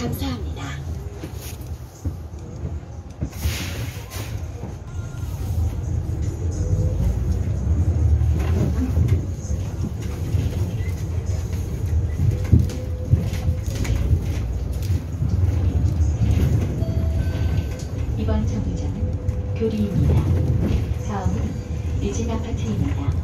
감사합니다. 이번 정류장은 교리입니다. 다음은 리진 아파트입니다.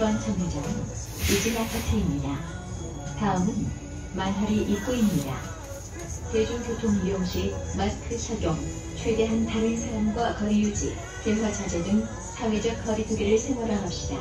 이번 정류장은 리진 아파트입니다. 다음은 만허리 입구입니다. 대중교통 이용 시 마스크 착용, 최대한 다른 사람과 거리 유지, 대화 자제 등 사회적 거리두기를 생활화합시다.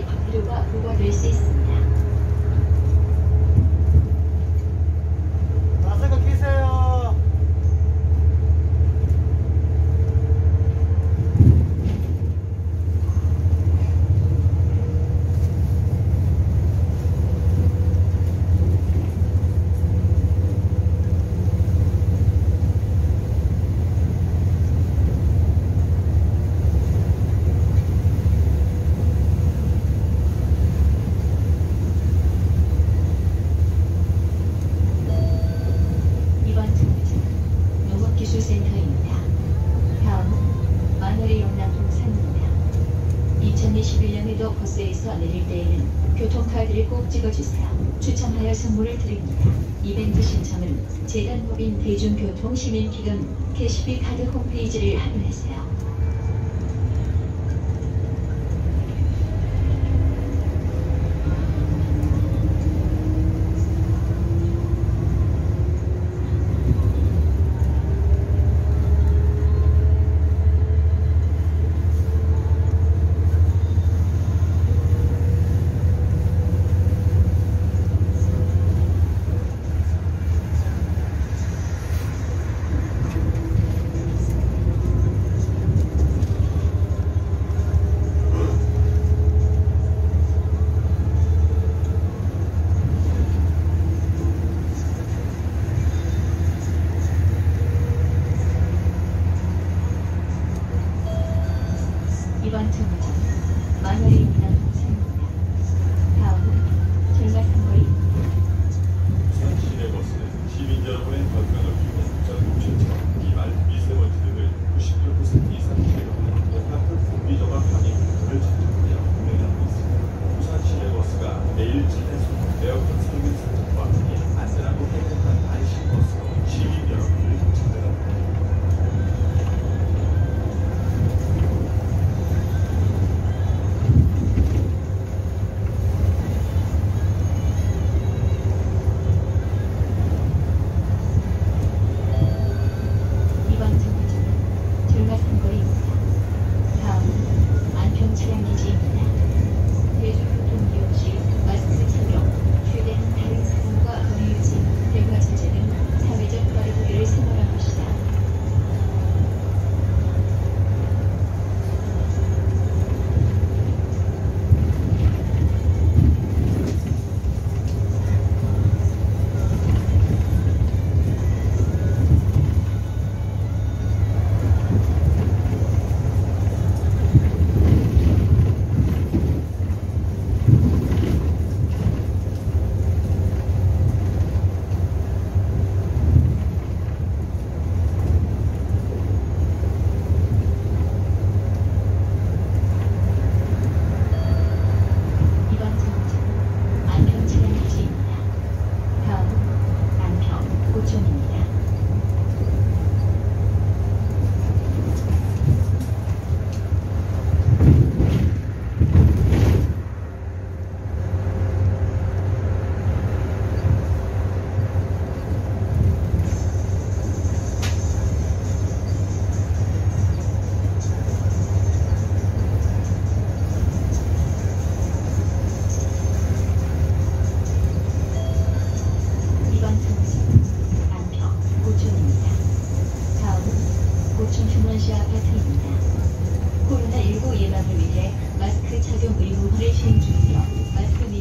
시 과태료가 부과될 수 있습니다. 마스크 끼세요. 이번 정류장은 농업기술센터입니다. 다음은 마늘의 영남동산입니다. 2021년에도 버스에서 내릴 때에는 교통카드를 꼭 찍어주세요. 추첨하여 선물을 드립니다. 이벤트 신청은 재단법인 대중교통시민기금 캐시비 카드 홈페이지를 확인하세요.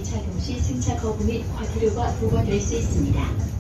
착용 시 승차 거부 및 과태료가 부과될 수 있습니다.